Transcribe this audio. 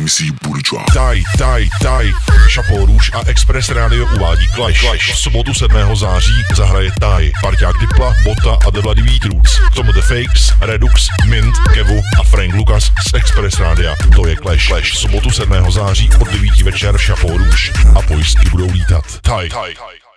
Let me see you Booty Drop. Taj, taj, taj, Šapo Růž a Express Radio uvádí Clash. Clash. V sobotu 7. září zahraje Taj, Parťák Dipla, Bota a The Bloody Beatroots. K tomu The Fakes, Redux, Mint, Kevu a Frank Lucas z Express Rádia. To je Clash. Clash. V sobotu 7. září od 9 večer v Šapo Růž. A pojistky budou lítat. Taj. taj. taj.